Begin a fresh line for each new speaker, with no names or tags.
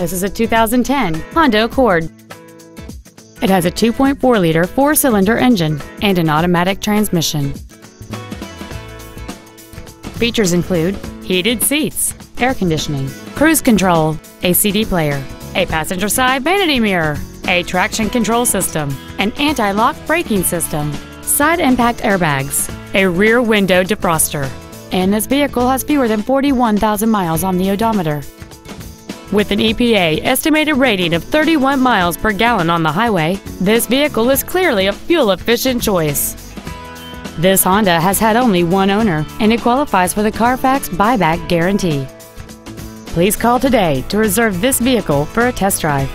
This is a 2010 Honda Accord. It has a 2.4-liter four-cylinder engine and an automatic transmission. Features include heated seats, air conditioning, cruise control, a CD player, a passenger side vanity mirror, a traction control system, an anti-lock braking system, side impact airbags, a rear window defroster, and this vehicle has fewer than 41,000 miles on the odometer. With an EPA estimated rating of 31 miles per gallon on the highway, this vehicle is clearly a fuel-efficient choice. This Honda has had only one owner, and it qualifies for the Carfax buyback guarantee. Please call today to reserve this vehicle for a test drive.